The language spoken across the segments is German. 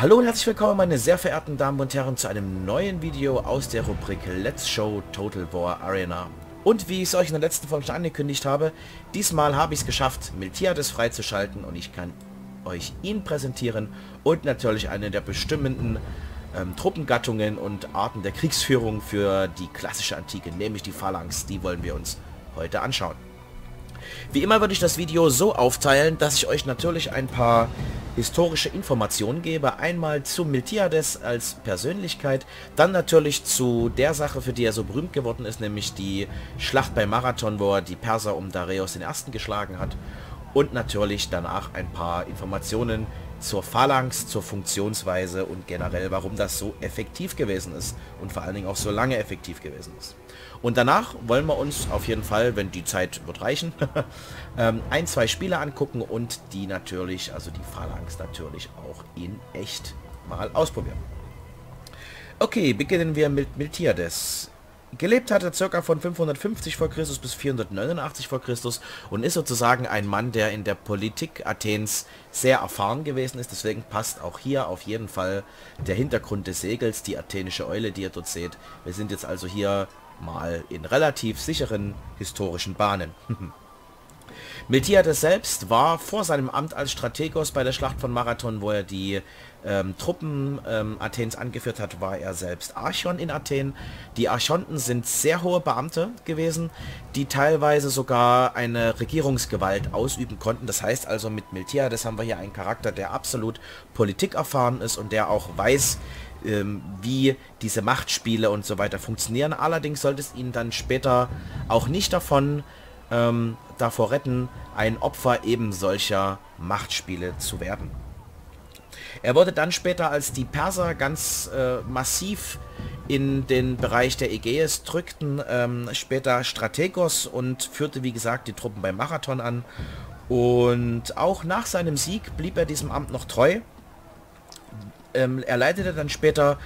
Hallo und herzlich willkommen meine sehr verehrten Damen und Herren zu einem neuen Video aus der Rubrik Let's Show Total War Arena. Und wie ich es euch in der letzten Folge schon angekündigt habe, diesmal habe ich es geschafft, Miltiades freizuschalten und ich kann euch ihn präsentieren und natürlich eine der bestimmenden ähm, Truppengattungen und Arten der Kriegsführung für die klassische Antike, nämlich die Phalanx. Die wollen wir uns heute anschauen. Wie immer würde ich das Video so aufteilen, dass ich euch natürlich ein paar historische Informationen gebe. Einmal zu Miltiades als Persönlichkeit, dann natürlich zu der Sache, für die er so berühmt geworden ist, nämlich die Schlacht bei Marathon, wo er die Perser um Dareios den Ersten geschlagen hat. Und natürlich danach ein paar Informationen zur Phalanx, zur Funktionsweise und generell, warum das so effektiv gewesen ist und vor allen Dingen auch so lange effektiv gewesen ist. Und danach wollen wir uns auf jeden Fall, wenn die Zeit wird reichen, ähm, ein, zwei Spiele angucken und die natürlich, also die Phalanx natürlich auch in echt mal ausprobieren. Okay, beginnen wir mit Miltiades. Gelebt hat er circa von 550 vor Christus bis 489 vor Christus und ist sozusagen ein Mann, der in der Politik Athens sehr erfahren gewesen ist. Deswegen passt auch hier auf jeden Fall der Hintergrund des Segels, die athenische Eule, die ihr dort seht. Wir sind jetzt also hier mal in relativ sicheren historischen Bahnen. Miltiades selbst war vor seinem Amt als Strategos bei der Schlacht von Marathon, wo er die ähm, Truppen ähm, Athens angeführt hat, war er selbst Archon in Athen. Die Archonten sind sehr hohe Beamte gewesen, die teilweise sogar eine Regierungsgewalt ausüben konnten. Das heißt also mit Miltiades haben wir hier einen Charakter, der absolut Politik erfahren ist und der auch weiß, ähm, wie diese Machtspiele und so weiter funktionieren. Allerdings sollte es ihn dann später auch nicht davon ähm, davor retten, ein Opfer eben solcher Machtspiele zu werden. Er wurde dann später, als die Perser ganz äh, massiv in den Bereich der Ägäis drückten, ähm, später Strategos und führte wie gesagt die Truppen beim Marathon an. Und auch nach seinem Sieg blieb er diesem Amt noch treu. Ähm, er leitete dann später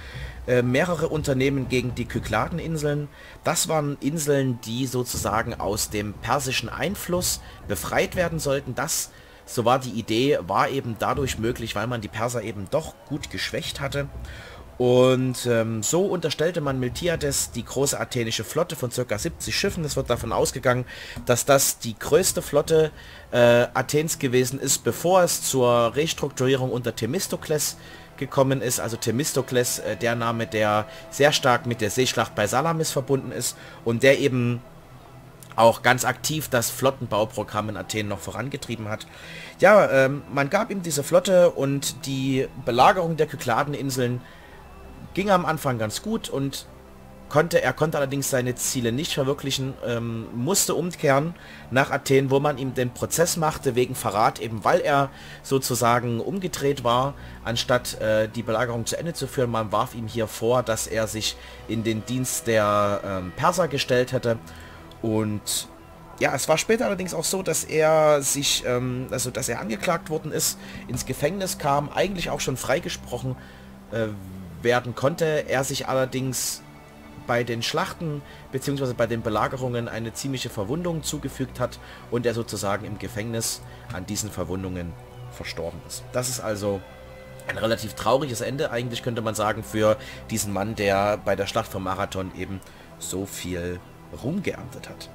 äh, mehrere Unternehmen gegen die Kykladeninseln. Das waren Inseln, die sozusagen aus dem persischen Einfluss befreit werden sollten. Das so war die Idee, war eben dadurch möglich, weil man die Perser eben doch gut geschwächt hatte. Und ähm, so unterstellte man Miltiades die große athenische Flotte von ca. 70 Schiffen. Es wird davon ausgegangen, dass das die größte Flotte äh, Athens gewesen ist, bevor es zur Restrukturierung unter Themistokles gekommen ist. Also Themistokles, äh, der Name, der sehr stark mit der Seeschlacht bei Salamis verbunden ist und der eben auch ganz aktiv das Flottenbauprogramm in Athen noch vorangetrieben hat. Ja, ähm, man gab ihm diese Flotte und die Belagerung der Kykladeninseln ging am Anfang ganz gut und konnte, er konnte allerdings seine Ziele nicht verwirklichen, ähm, musste umkehren nach Athen, wo man ihm den Prozess machte wegen Verrat, eben weil er sozusagen umgedreht war, anstatt äh, die Belagerung zu Ende zu führen. Man warf ihm hier vor, dass er sich in den Dienst der ähm, Perser gestellt hätte und ja, es war später allerdings auch so, dass er sich, ähm, also dass er angeklagt worden ist, ins Gefängnis kam, eigentlich auch schon freigesprochen äh, werden konnte. Er sich allerdings bei den Schlachten bzw. bei den Belagerungen eine ziemliche Verwundung zugefügt hat und er sozusagen im Gefängnis an diesen Verwundungen verstorben ist. Das ist also ein relativ trauriges Ende, eigentlich könnte man sagen, für diesen Mann, der bei der Schlacht vom Marathon eben so viel Ruhm geerntet hat.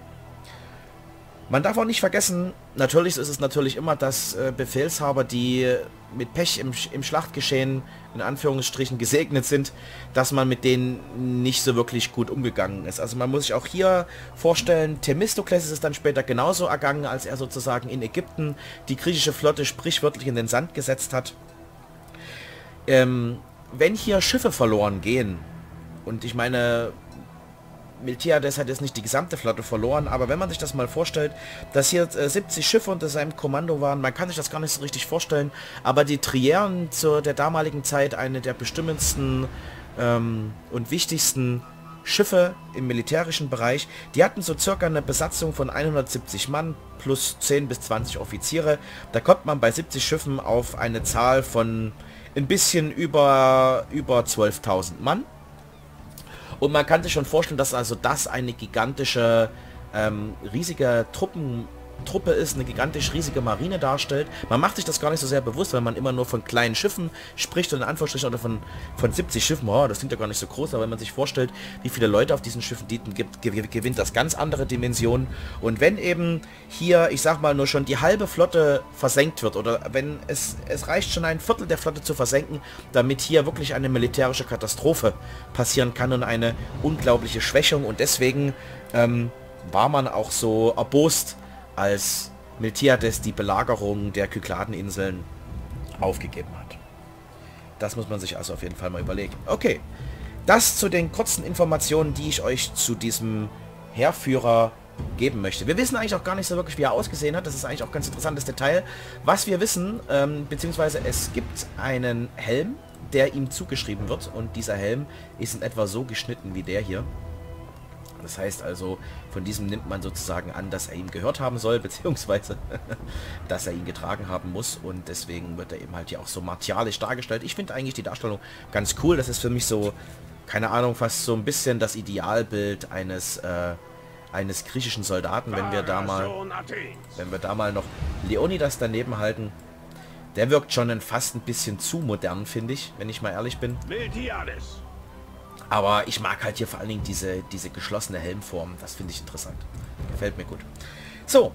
Man darf auch nicht vergessen, natürlich ist es natürlich immer, dass äh, Befehlshaber, die mit Pech im, im Schlachtgeschehen in Anführungsstrichen gesegnet sind, dass man mit denen nicht so wirklich gut umgegangen ist. Also man muss sich auch hier vorstellen, Themistokles ist es dann später genauso ergangen, als er sozusagen in Ägypten die griechische Flotte sprichwörtlich in den Sand gesetzt hat. Ähm, wenn hier Schiffe verloren gehen, und ich meine, Miltiades hat jetzt nicht die gesamte Flotte verloren, aber wenn man sich das mal vorstellt, dass hier äh, 70 Schiffe unter seinem Kommando waren, man kann sich das gar nicht so richtig vorstellen, aber die Trieren zu der damaligen Zeit eine der bestimmendsten ähm, und wichtigsten Schiffe im militärischen Bereich, die hatten so circa eine Besatzung von 170 Mann plus 10 bis 20 Offiziere. Da kommt man bei 70 Schiffen auf eine Zahl von ein bisschen über, über 12.000 Mann. Und man kann sich schon vorstellen, dass also das eine gigantische, ähm, riesige Truppen Truppe ist, eine gigantisch riesige Marine darstellt. Man macht sich das gar nicht so sehr bewusst, wenn man immer nur von kleinen Schiffen spricht und in Anführungsstrichen oder von, von 70 Schiffen, oh, das klingt ja gar nicht so groß, aber wenn man sich vorstellt, wie viele Leute auf diesen Schiffen dienten, gibt, gewinnt das ganz andere Dimensionen. Und wenn eben hier, ich sag mal, nur schon die halbe Flotte versenkt wird oder wenn es, es reicht schon ein Viertel der Flotte zu versenken, damit hier wirklich eine militärische Katastrophe passieren kann und eine unglaubliche Schwächung und deswegen ähm, war man auch so erbost, als Miltiades die Belagerung der Kykladeninseln aufgegeben hat. Das muss man sich also auf jeden Fall mal überlegen. Okay, das zu den kurzen Informationen, die ich euch zu diesem Heerführer geben möchte. Wir wissen eigentlich auch gar nicht so wirklich, wie er ausgesehen hat. Das ist eigentlich auch ganz interessantes Detail. Was wir wissen, ähm, beziehungsweise es gibt einen Helm, der ihm zugeschrieben wird. Und dieser Helm ist in etwa so geschnitten wie der hier. Das heißt also, von diesem nimmt man sozusagen an, dass er ihm gehört haben soll, beziehungsweise dass er ihn getragen haben muss und deswegen wird er eben halt hier auch so martialisch dargestellt. Ich finde eigentlich die Darstellung ganz cool. Das ist für mich so, keine Ahnung, fast so ein bisschen das Idealbild eines äh, eines griechischen Soldaten, wenn wir da mal wenn wir da mal noch Leonidas daneben halten. Der wirkt schon fast ein bisschen zu modern, finde ich, wenn ich mal ehrlich bin. Miltiades. Aber ich mag halt hier vor allen Dingen diese, diese geschlossene Helmform. Das finde ich interessant. Gefällt mir gut. So.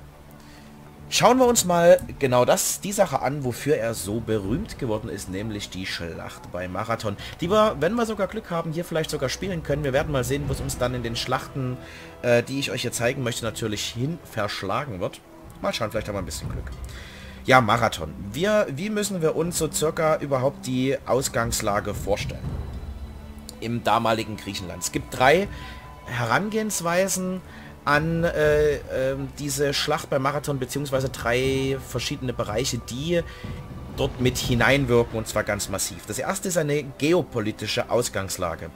Schauen wir uns mal genau das, die Sache an, wofür er so berühmt geworden ist, nämlich die Schlacht bei Marathon, die wir, wenn wir sogar Glück haben, hier vielleicht sogar spielen können. Wir werden mal sehen, wo es uns dann in den Schlachten, äh, die ich euch hier zeigen möchte, natürlich hin verschlagen wird. Mal schauen, vielleicht haben wir ein bisschen Glück. Ja, Marathon. Wir, wie müssen wir uns so circa überhaupt die Ausgangslage vorstellen? Im damaligen Griechenland. Es gibt drei Herangehensweisen an äh, äh, diese Schlacht beim Marathon, beziehungsweise drei verschiedene Bereiche, die dort mit hineinwirken und zwar ganz massiv. Das erste ist eine geopolitische Ausgangslage.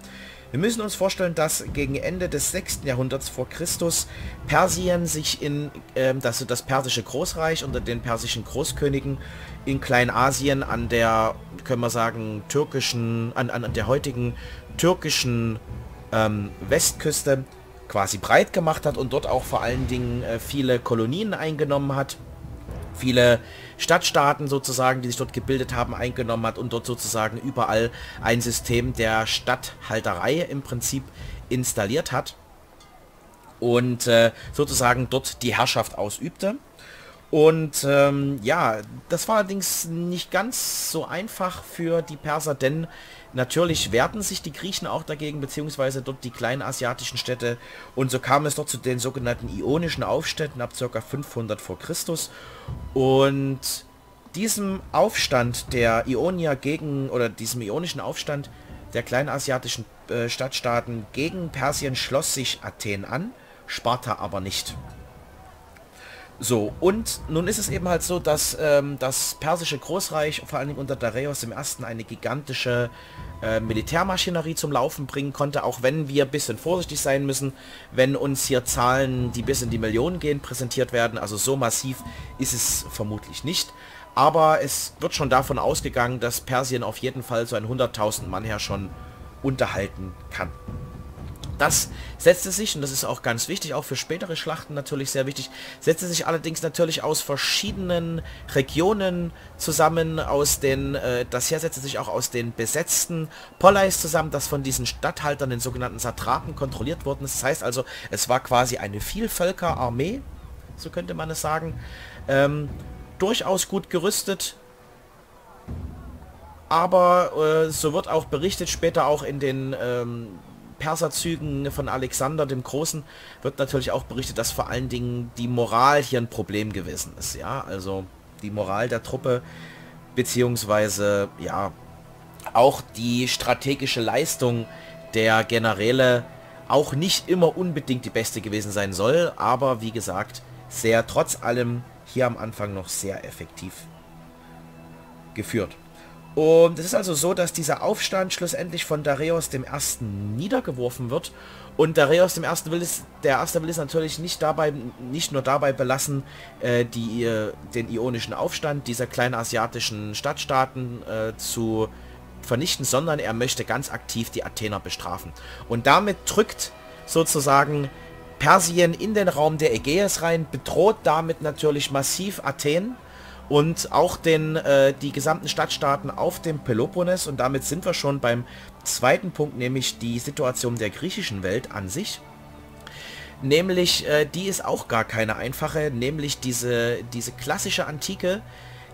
Wir müssen uns vorstellen, dass gegen Ende des 6. Jahrhunderts vor Christus Persien sich in äh, das, das persische Großreich unter den persischen Großkönigen in Kleinasien an der, können wir sagen, türkischen, an, an der heutigen türkischen ähm, Westküste quasi breit gemacht hat und dort auch vor allen Dingen äh, viele Kolonien eingenommen hat, viele Stadtstaaten sozusagen, die sich dort gebildet haben, eingenommen hat und dort sozusagen überall ein System der Stadthalterei im Prinzip installiert hat und äh, sozusagen dort die Herrschaft ausübte. Und ähm, ja, das war allerdings nicht ganz so einfach für die Perser, denn natürlich wehrten sich die Griechen auch dagegen, beziehungsweise dort die kleinen asiatischen Städte. Und so kam es dort zu den sogenannten Ionischen Aufständen ab ca. 500 vor Christus. Und diesem Aufstand der Ionier gegen, oder diesem ionischen Aufstand der kleinasiatischen äh, Stadtstaaten gegen Persien schloss sich Athen an, Sparta aber nicht. So, und nun ist es eben halt so, dass ähm, das persische Großreich, vor allen Dingen unter Dareios I., eine gigantische äh, Militärmaschinerie zum Laufen bringen konnte, auch wenn wir ein bisschen vorsichtig sein müssen, wenn uns hier Zahlen, die bis in die Millionen gehen, präsentiert werden. Also so massiv ist es vermutlich nicht. Aber es wird schon davon ausgegangen, dass Persien auf jeden Fall so ein 100.000 Mann her schon unterhalten kann. Das setzte sich, und das ist auch ganz wichtig, auch für spätere Schlachten natürlich sehr wichtig, setzte sich allerdings natürlich aus verschiedenen Regionen zusammen, aus den, äh, das hier setzte sich auch aus den besetzten Poleis zusammen, das von diesen Statthaltern, den sogenannten Satrapen, kontrolliert worden ist. Das heißt also, es war quasi eine Vielvölkerarmee, so könnte man es sagen, ähm, durchaus gut gerüstet, aber äh, so wird auch berichtet später auch in den ähm, Perserzügen von Alexander dem Großen wird natürlich auch berichtet, dass vor allen Dingen die Moral hier ein Problem gewesen ist. Ja, also die Moral der Truppe beziehungsweise ja auch die strategische Leistung der Generäle auch nicht immer unbedingt die beste gewesen sein soll, aber wie gesagt, sehr trotz allem hier am Anfang noch sehr effektiv geführt. Und es ist also so, dass dieser Aufstand schlussendlich von Dareios dem Ersten niedergeworfen wird. Und Dareios dem Ersten will es, der Erste will es natürlich nicht dabei, nicht nur dabei belassen, äh, die, äh, den ionischen Aufstand dieser kleinen asiatischen Stadtstaaten äh, zu vernichten, sondern er möchte ganz aktiv die Athener bestrafen. Und damit drückt sozusagen Persien in den Raum der Ägäis rein, bedroht damit natürlich massiv Athen und auch den, äh, die gesamten Stadtstaaten auf dem Peloponnes und damit sind wir schon beim zweiten Punkt, nämlich die Situation der griechischen Welt an sich. Nämlich, äh, die ist auch gar keine einfache, nämlich diese, diese klassische Antike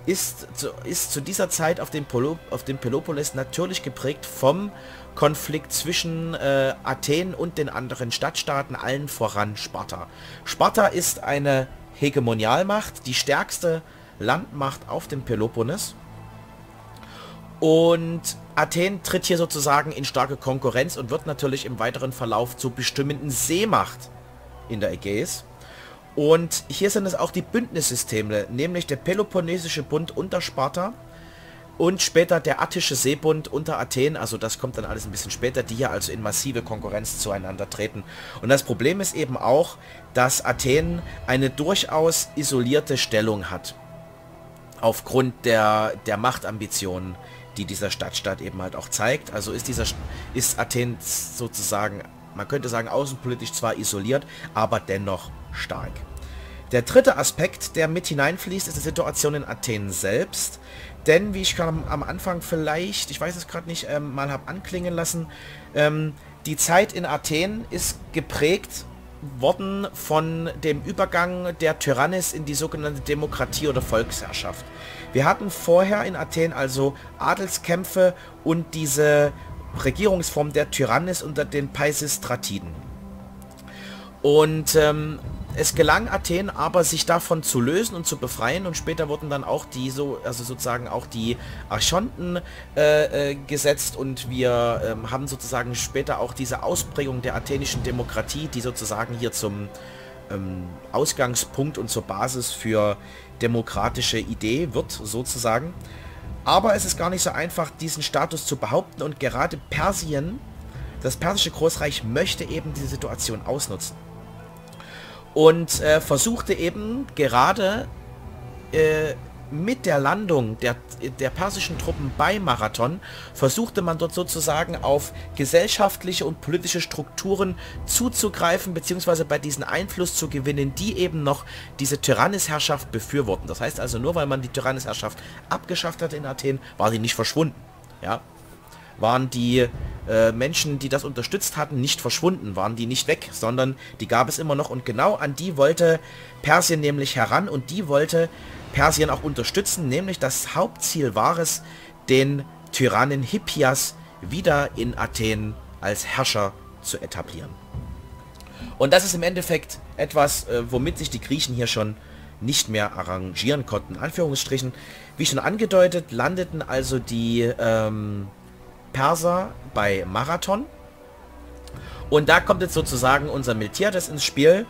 ist zu, ist zu dieser Zeit auf dem, Polo, auf dem Peloponnes natürlich geprägt vom Konflikt zwischen äh, Athen und den anderen Stadtstaaten, allen voran Sparta. Sparta ist eine Hegemonialmacht, die stärkste Landmacht auf dem Peloponnes. Und Athen tritt hier sozusagen in starke Konkurrenz und wird natürlich im weiteren Verlauf zur bestimmenden Seemacht in der Ägäis. Und hier sind es auch die Bündnissysteme, nämlich der Peloponnesische Bund unter Sparta und später der Attische Seebund unter Athen, also das kommt dann alles ein bisschen später, die hier also in massive Konkurrenz zueinander treten. Und das Problem ist eben auch, dass Athen eine durchaus isolierte Stellung hat aufgrund der, der Machtambitionen, die dieser Stadtstaat eben halt auch zeigt. Also ist dieser ist Athen sozusagen, man könnte sagen, außenpolitisch zwar isoliert, aber dennoch stark. Der dritte Aspekt, der mit hineinfließt, ist die Situation in Athen selbst. Denn, wie ich am, Anfang vielleicht, ich weiß es gerade nicht, ähm, mal habe anklingen lassen, ähm, die Zeit in Athen ist geprägt worden von dem Übergang der Tyrannis in die sogenannte Demokratie oder Volksherrschaft. Wir hatten vorher in Athen also Adelskämpfe und diese Regierungsform der Tyrannis unter den Peisistratiden. Und ähm, es gelang Athen aber, sich davon zu lösen und zu befreien. Und später wurden dann auch die so, also sozusagen auch die Archonten äh, äh, gesetzt. Und wir ähm, haben sozusagen später auch diese Ausprägung der athenischen Demokratie, die sozusagen hier zum ähm, Ausgangspunkt und zur Basis für demokratische Idee wird, sozusagen. Aber es ist gar nicht so einfach, diesen Status zu behaupten. Und gerade Persien, das persische Großreich, möchte eben diese Situation ausnutzen und äh, versuchte eben gerade äh, mit der Landung der, der persischen Truppen bei Marathon versuchte man dort sozusagen auf gesellschaftliche und politische Strukturen zuzugreifen, beziehungsweise bei diesen Einfluss zu gewinnen, die eben noch diese Tyrannisherrschaft befürworten. Das heißt also, nur weil man die Tyrannisherrschaft abgeschafft hat in Athen, war sie nicht verschwunden. Ja, waren die äh, Menschen, die das unterstützt hatten, nicht verschwunden, waren die nicht weg, sondern die gab es immer noch und genau an die wollte Persien nämlich heran und die wollte Persien auch unterstützen, nämlich das Hauptziel war es, den Tyrannen Hippias wieder in Athen als Herrscher zu etablieren. Und das ist im Endeffekt etwas, äh, womit sich die Griechen hier schon nicht mehr arrangieren konnten. Anführungsstrichen, wie schon angedeutet, landeten also die ähm, Perser bei Marathon. Und da kommt jetzt sozusagen unser Miltiades ins Spiel,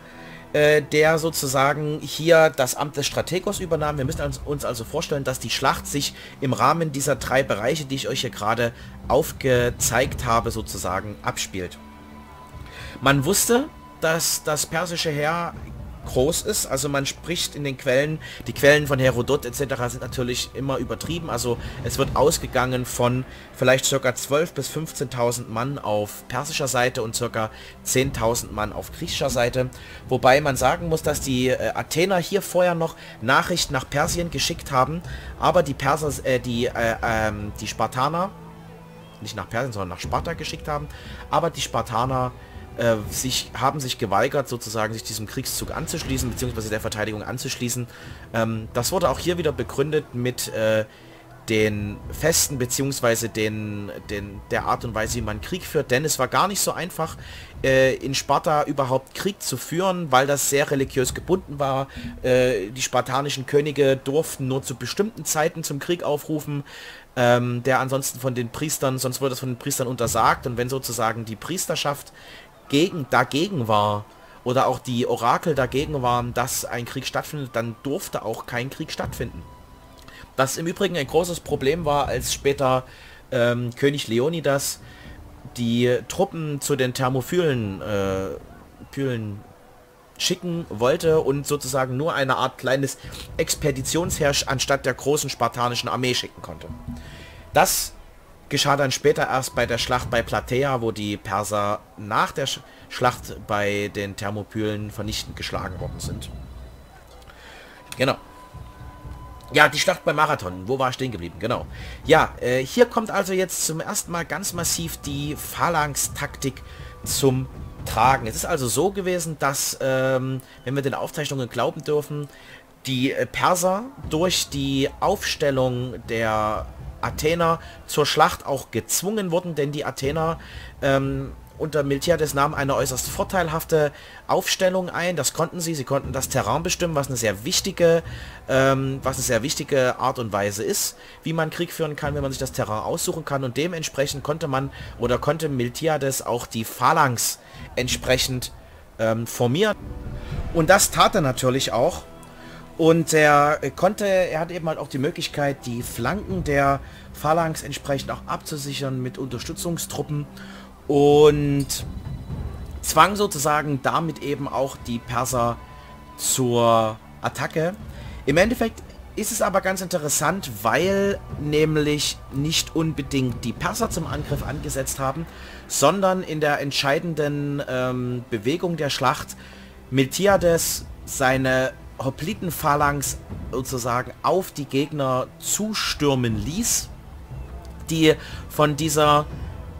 äh, der sozusagen hier das Amt des Strategos übernahm. Wir müssen uns also vorstellen, dass die Schlacht sich im Rahmen dieser drei Bereiche, die ich euch hier gerade aufgezeigt habe, sozusagen abspielt. Man wusste, dass das persische Heer groß ist. Also man spricht in den Quellen, die Quellen von Herodot etc. sind natürlich immer übertrieben. Also es wird ausgegangen von vielleicht ca. 12.000 bis 15.000 Mann auf persischer Seite und ca. 10.000 Mann auf griechischer Seite. Wobei man sagen muss, dass die äh, Athener hier vorher noch Nachrichten nach Persien geschickt haben, aber die Perser, äh, die, äh, ähm, die Spartaner, nicht nach Persien, sondern nach Sparta geschickt haben, aber die Spartaner äh, sich, haben sich geweigert, sozusagen sich diesem Kriegszug anzuschließen, beziehungsweise der Verteidigung anzuschließen. Ähm, das wurde auch hier wieder begründet mit äh, den Festen, beziehungsweise den, den, der Art und Weise, wie man Krieg führt, denn es war gar nicht so einfach, äh, in Sparta überhaupt Krieg zu führen, weil das sehr religiös gebunden war. Äh, die spartanischen Könige durften nur zu bestimmten Zeiten zum Krieg aufrufen, ähm, der ansonsten von den Priestern, sonst wurde das von den Priestern untersagt und wenn sozusagen die Priesterschaft gegen, dagegen war oder auch die Orakel dagegen waren, dass ein Krieg stattfindet, dann durfte auch kein Krieg stattfinden. Das im Übrigen ein großes Problem war, als später ähm, König Leonidas die Truppen zu den Thermophylen äh, schicken wollte und sozusagen nur eine Art kleines Expeditionsherrsch anstatt der großen spartanischen Armee schicken konnte. Das geschah dann später erst bei der Schlacht bei Platea, wo die Perser nach der Sch Schlacht bei den Thermopylen vernichtend geschlagen worden sind. Genau. Ja, die Schlacht beim Marathon. Wo war ich stehen geblieben? Genau. Ja, äh, hier kommt also jetzt zum ersten Mal ganz massiv die Phalanx-Taktik zum Tragen. Es ist also so gewesen, dass, ähm, wenn wir den Aufzeichnungen glauben dürfen, die äh, Perser durch die Aufstellung der Athener zur Schlacht auch gezwungen wurden, denn die Athener ähm, unter Miltiades nahm eine äußerst vorteilhafte Aufstellung ein. Das konnten sie. Sie konnten das Terrain bestimmen, was eine sehr wichtige, ähm, was eine sehr wichtige Art und Weise ist, wie man Krieg führen kann, wenn man sich das Terrain aussuchen kann. Und dementsprechend konnte man oder konnte Miltiades auch die Phalanx entsprechend ähm, formieren. Und das tat er natürlich auch. Und er konnte, er hat eben halt auch die Möglichkeit, die Flanken der Phalanx entsprechend auch abzusichern mit Unterstützungstruppen und zwang sozusagen damit eben auch die Perser zur Attacke. Im Endeffekt ist es aber ganz interessant, weil nämlich nicht unbedingt die Perser zum Angriff angesetzt haben, sondern in der entscheidenden ähm, Bewegung der Schlacht Miltiades seine Hoplitenphalanx sozusagen auf die Gegner zustürmen ließ, die von dieser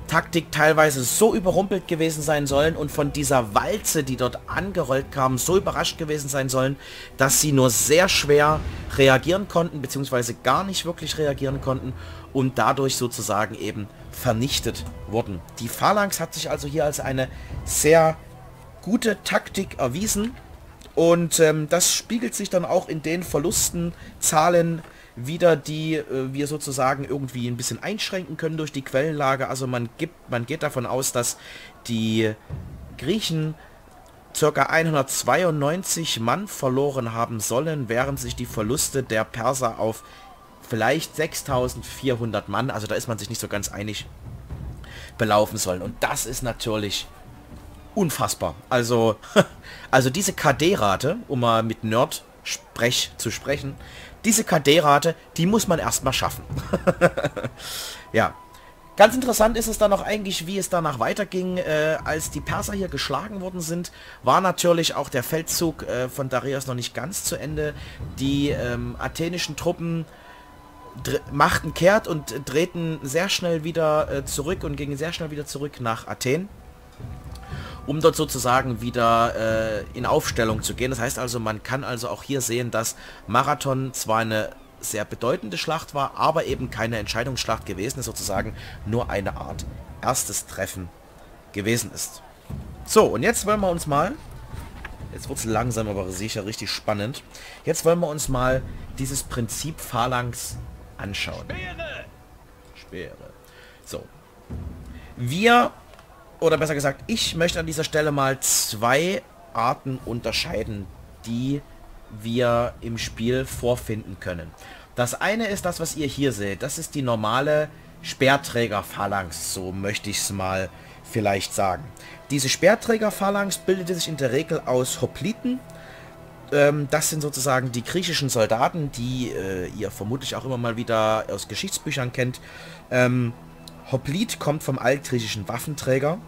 Taktik teilweise so überrumpelt gewesen sein sollen und von dieser Walze, die dort angerollt kam, so überrascht gewesen sein sollen, dass sie nur sehr schwer reagieren konnten, beziehungsweise gar nicht wirklich reagieren konnten und dadurch sozusagen eben vernichtet wurden. Die Phalanx hat sich also hier als eine sehr gute Taktik erwiesen und ähm, das spiegelt sich dann auch in den Verlustenzahlen wieder, die äh, wir sozusagen irgendwie ein bisschen einschränken können durch die Quellenlage. Also man gibt, man geht davon aus, dass die Griechen ca. 192 Mann verloren haben sollen, während sich die Verluste der Perser auf vielleicht 6400 Mann, also da ist man sich nicht so ganz einig, belaufen sollen. Und das ist natürlich unfassbar. Also, also diese KD-Rate, um mal mit Nerd-Sprech zu sprechen, diese KD-Rate, die muss man erstmal schaffen. ja. Ganz interessant ist es dann auch eigentlich, wie es danach weiterging, äh, als die Perser hier geschlagen worden sind, war natürlich auch der Feldzug äh, von Darius noch nicht ganz zu Ende. Die ähm, athenischen Truppen machten kehrt und drehten sehr schnell wieder äh, zurück und gingen sehr schnell wieder zurück nach Athen um dort sozusagen wieder äh, in Aufstellung zu gehen. Das heißt also, man kann also auch hier sehen, dass Marathon zwar eine sehr bedeutende Schlacht war, aber eben keine Entscheidungsschlacht gewesen ist, sozusagen nur eine Art erstes Treffen gewesen ist. So, und jetzt wollen wir uns mal, jetzt wird es langsam aber sicher richtig spannend, jetzt wollen wir uns mal dieses Prinzip Phalanx anschauen. Speere! Speere. So. Wir oder besser gesagt, ich möchte an dieser Stelle mal zwei Arten unterscheiden, die wir im Spiel vorfinden können. Das eine ist das, was ihr hier seht. Das ist die normale Speerträger-Phalanx, so möchte ich es mal vielleicht sagen. Diese Speerträger-Phalanx bildete sich in der Regel aus Hopliten. Ähm, das sind sozusagen die griechischen Soldaten, die äh, ihr vermutlich auch immer mal wieder aus Geschichtsbüchern kennt. Ähm, Hoplit kommt vom altgriechischen Waffenträger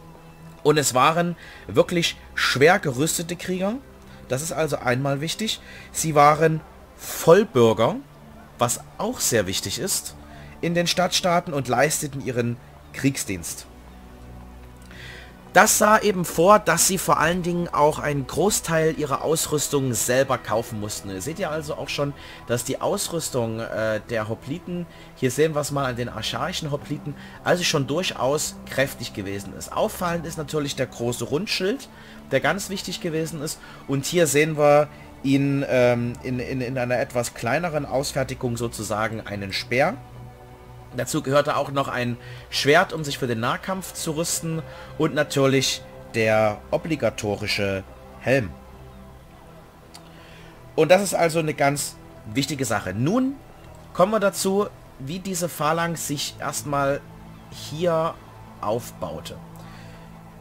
und es waren wirklich schwer gerüstete Krieger. Das ist also einmal wichtig. Sie waren Vollbürger, was auch sehr wichtig ist, in den Stadtstaaten und leisteten ihren Kriegsdienst. Das sah eben vor, dass sie vor allen Dingen auch einen Großteil ihrer Ausrüstung selber kaufen mussten. Ihr seht ja also auch schon, dass die Ausrüstung äh, der Hopliten, hier sehen wir es mal an den archaischen Hopliten, also schon durchaus kräftig gewesen ist. Auffallend ist natürlich der große Rundschild, der ganz wichtig gewesen ist. Und hier sehen wir ihn ähm, in, in, in einer etwas kleineren Ausfertigung sozusagen einen Speer. Dazu gehörte auch noch ein Schwert, um sich für den Nahkampf zu rüsten und natürlich der obligatorische Helm. Und das ist also eine ganz wichtige Sache. Nun kommen wir dazu, wie diese Phalanx sich erstmal hier aufbaute.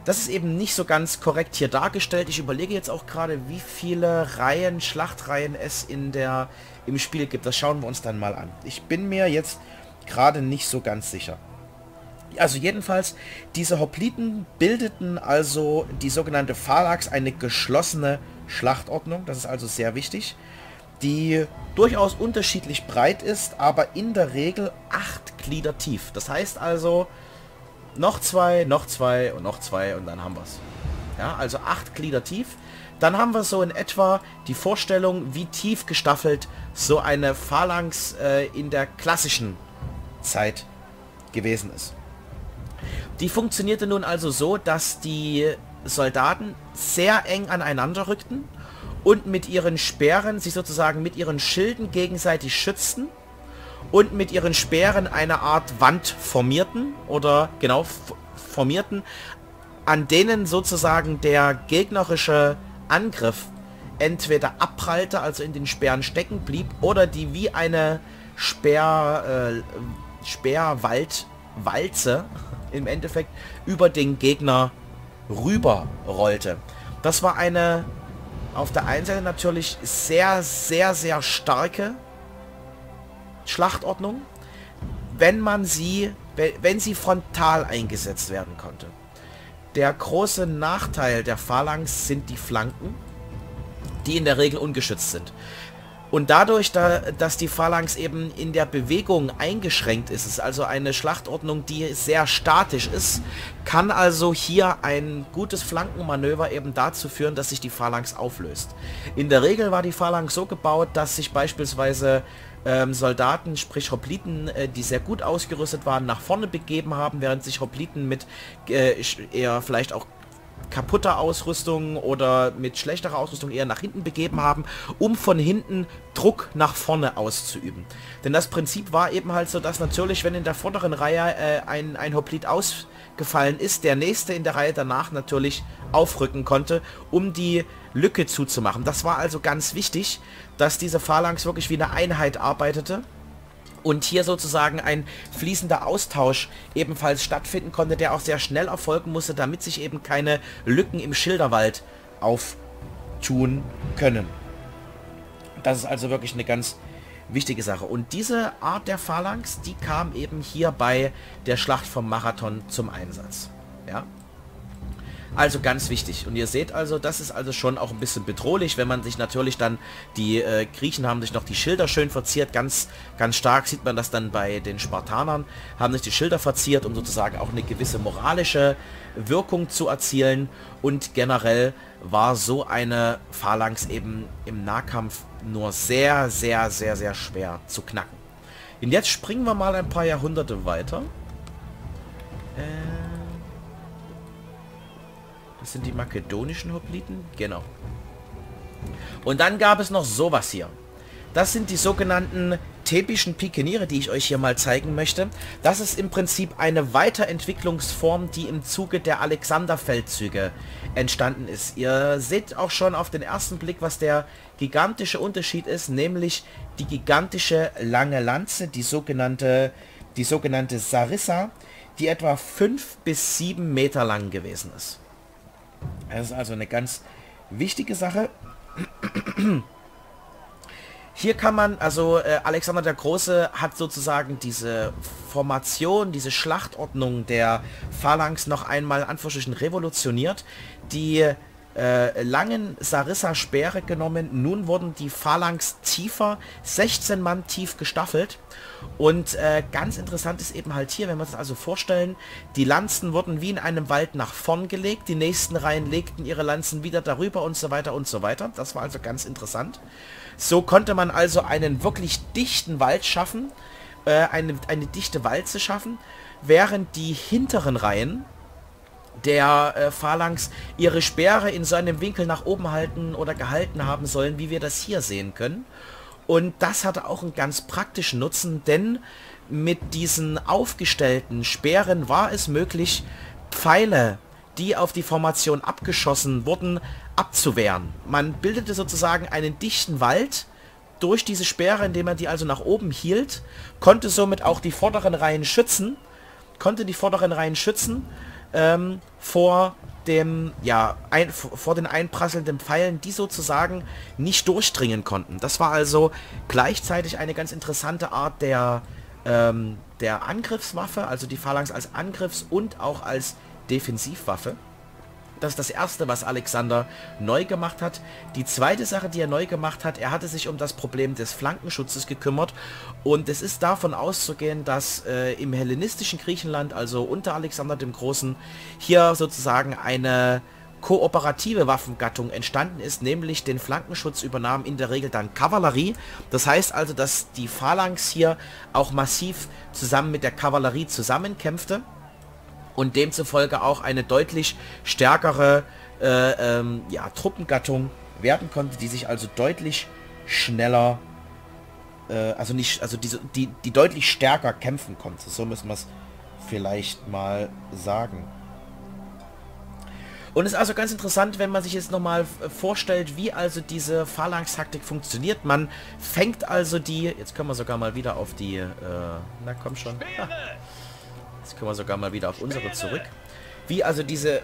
Das ist eben nicht so ganz korrekt hier dargestellt. Ich überlege jetzt auch gerade, wie viele Reihen, Schlachtreihen es in der, im Spiel gibt. Das schauen wir uns dann mal an. Ich bin mir jetzt gerade nicht so ganz sicher. Also jedenfalls, diese Hopliten bildeten also die sogenannte Phalanx, eine geschlossene Schlachtordnung, das ist also sehr wichtig, die durchaus unterschiedlich breit ist, aber in der Regel acht Glieder tief. Das heißt also, noch zwei, noch zwei und noch zwei und dann haben wir es. Ja, also acht Glieder tief. Dann haben wir so in etwa die Vorstellung, wie tief gestaffelt so eine Phalanx äh, in der klassischen Zeit gewesen ist. Die funktionierte nun also so, dass die Soldaten sehr eng aneinander rückten und mit ihren Speeren sich sozusagen mit ihren Schilden gegenseitig schützten und mit ihren Speeren eine Art Wand formierten oder genau formierten, an denen sozusagen der gegnerische Angriff entweder abprallte, also in den Speeren stecken blieb, oder die wie eine Speer, äh, Speerwaldwalze im Endeffekt über den Gegner rüber rollte. Das war eine auf der einen Seite natürlich sehr, sehr, sehr starke Schlachtordnung, wenn man sie, wenn sie frontal eingesetzt werden konnte. Der große Nachteil der Phalanx sind die Flanken, die in der Regel ungeschützt sind. Und dadurch, da, dass die Phalanx eben in der Bewegung eingeschränkt ist, ist also eine Schlachtordnung, die sehr statisch ist, kann also hier ein gutes Flankenmanöver eben dazu führen, dass sich die Phalanx auflöst. In der Regel war die Phalanx so gebaut, dass sich beispielsweise ähm, Soldaten, sprich Hopliten, äh, die sehr gut ausgerüstet waren, nach vorne begeben haben, während sich Hopliten mit äh, eher vielleicht auch kaputter Ausrüstung oder mit schlechterer Ausrüstung eher nach hinten begeben haben, um von hinten Druck nach vorne auszuüben. Denn das Prinzip war eben halt so, dass natürlich, wenn in der vorderen Reihe äh, ein, ein Hoplit ausgefallen ist, der nächste in der Reihe danach natürlich aufrücken konnte, um die Lücke zuzumachen. Das war also ganz wichtig, dass diese Phalanx wirklich wie eine Einheit arbeitete und hier sozusagen ein fließender Austausch ebenfalls stattfinden konnte, der auch sehr schnell erfolgen musste, damit sich eben keine Lücken im Schilderwald auftun können. Das ist also wirklich eine ganz wichtige Sache. Und diese Art der Phalanx, die kam eben hier bei der Schlacht vom Marathon zum Einsatz. Ja, also ganz wichtig. Und ihr seht also, das ist also schon auch ein bisschen bedrohlich, wenn man sich natürlich dann, die äh, Griechen haben sich noch die Schilder schön verziert, ganz, ganz stark sieht man das dann bei den Spartanern, haben sich die Schilder verziert, um sozusagen auch eine gewisse moralische Wirkung zu erzielen. Und generell war so eine Phalanx eben im Nahkampf nur sehr, sehr, sehr, sehr schwer zu knacken. Und jetzt springen wir mal ein paar Jahrhunderte weiter. Äh das sind die makedonischen Hopliten. Genau. Und dann gab es noch sowas hier. Das sind die sogenannten tepischen Pikeniere, die ich euch hier mal zeigen möchte. Das ist im Prinzip eine Weiterentwicklungsform, die im Zuge der Alexanderfeldzüge entstanden ist. Ihr seht auch schon auf den ersten Blick, was der gigantische Unterschied ist, nämlich die gigantische lange Lanze, die sogenannte, die sogenannte Sarissa, die etwa 5 bis 7 Meter lang gewesen ist. Das ist also eine ganz wichtige Sache. Hier kann man, also äh, Alexander der Große hat sozusagen diese Formation, diese Schlachtordnung der Phalanx noch einmal anführungsstrichen revolutioniert. Die äh, langen Sarissa-Speere genommen. Nun wurden die Phalanx tiefer, 16 Mann tief gestaffelt. Und äh, ganz interessant ist eben halt hier, wenn wir das also vorstellen, die Lanzen wurden wie in einem Wald nach vorn gelegt, die nächsten Reihen legten ihre Lanzen wieder darüber und so weiter und so weiter. Das war also ganz interessant. So konnte man also einen wirklich dichten Wald schaffen, äh, eine, eine dichte Walze schaffen, während die hinteren Reihen, der äh, Phalanx ihre Speere in so einem Winkel nach oben halten oder gehalten haben sollen, wie wir das hier sehen können. Und das hatte auch einen ganz praktischen Nutzen, denn mit diesen aufgestellten Speeren war es möglich, Pfeile, die auf die Formation abgeschossen wurden, abzuwehren. Man bildete sozusagen einen dichten Wald durch diese Speere, indem er die also nach oben hielt, konnte somit auch die vorderen Reihen schützen, konnte die vorderen Reihen schützen ähm, vor dem, ja, ein, vor den einprasselnden Pfeilen, die sozusagen nicht durchdringen konnten. Das war also gleichzeitig eine ganz interessante Art der ähm, der Angriffswaffe, also die Phalanx als Angriffs- und auch als Defensivwaffe. Das ist das erste, was Alexander neu gemacht hat. Die zweite Sache, die er neu gemacht hat, er hatte sich um das Problem des Flankenschutzes gekümmert. Und es ist davon auszugehen, dass äh, im hellenistischen Griechenland, also unter Alexander dem Großen, hier sozusagen eine kooperative Waffengattung entstanden ist, nämlich den Flankenschutz übernahm in der Regel dann Kavallerie. Das heißt also, dass die Phalanx hier auch massiv zusammen mit der Kavallerie zusammenkämpfte und demzufolge auch eine deutlich stärkere äh, ähm, ja, Truppengattung werden konnte, die sich also deutlich schneller, äh, also nicht, also diese, die, die deutlich stärker kämpfen konnte. So müssen wir es vielleicht mal sagen. Und es ist also ganz interessant, wenn man sich jetzt nochmal vorstellt, wie also diese Phalanx-Taktik funktioniert. Man fängt also die, jetzt können wir sogar mal wieder auf die, äh, na komm schon. Ha. Jetzt können wir sogar mal wieder auf unsere zurück. Wie also diese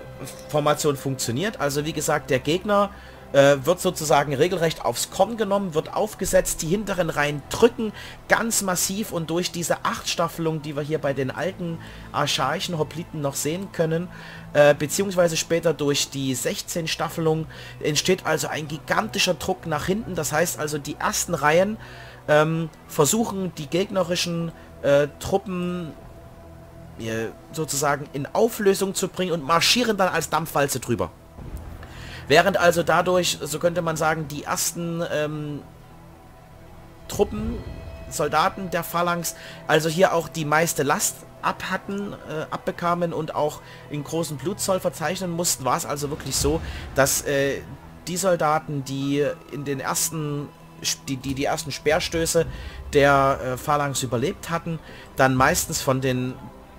Formation funktioniert. Also wie gesagt, der Gegner äh, wird sozusagen regelrecht aufs Korn genommen, wird aufgesetzt, die hinteren Reihen drücken ganz massiv und durch diese Achtstaffelung, die wir hier bei den alten archaischen Hopliten noch sehen können, äh, beziehungsweise später durch die 16 Staffelung, entsteht also ein gigantischer Druck nach hinten. Das heißt also, die ersten Reihen ähm, versuchen die gegnerischen äh, Truppen sozusagen in Auflösung zu bringen und marschieren dann als Dampfwalze drüber. Während also dadurch, so könnte man sagen, die ersten ähm, Truppen, Soldaten der Phalanx, also hier auch die meiste Last ab hatten, äh, abbekamen und auch in großen Blutzoll verzeichnen mussten, war es also wirklich so, dass äh, die Soldaten, die in den ersten die, die, die ersten Speerstöße der äh, Phalanx überlebt hatten, dann meistens von den